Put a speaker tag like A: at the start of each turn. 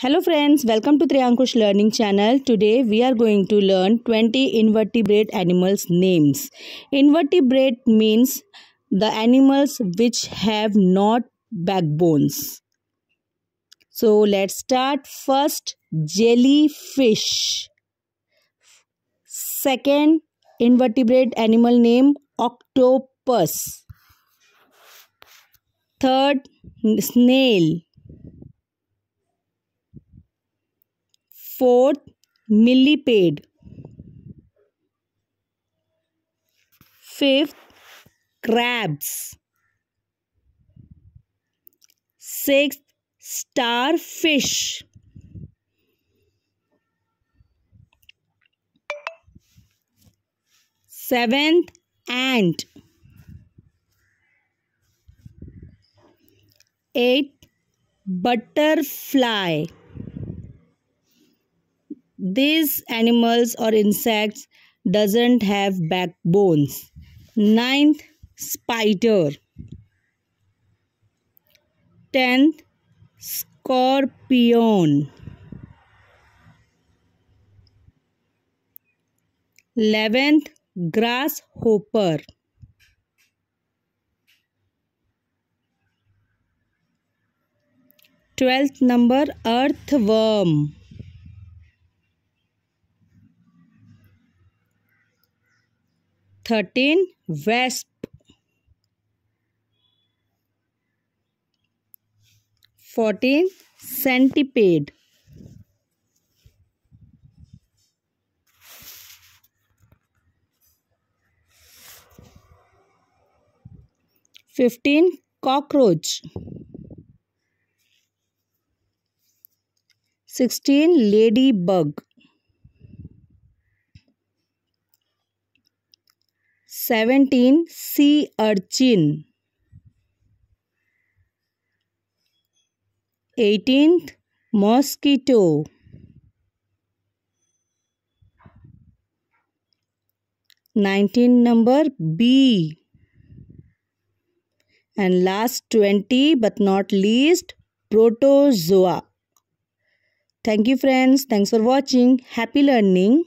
A: Hello friends, welcome to Treyankush Learning Channel. Today we are going to learn 20 invertebrate animals names. Invertebrate means the animals which have not backbones. So let's start. First, jellyfish. Second, invertebrate animal name octopus. Third, snail. Fourth, millipede. Fifth, crabs. Sixth, starfish. Seventh, ant. Eighth, butterfly. These animals or insects doesn't have backbones. Ninth, spider. Tenth, scorpion. Eleventh, grasshopper. Twelfth number, earthworm. 13 wasp 14 centipede Fifteen cockroach. Sixteen ladybug. 17 sea urchin 18th mosquito 19 number bee and last 20 but not least protozoa thank you friends. Thanks for watching. Happy learning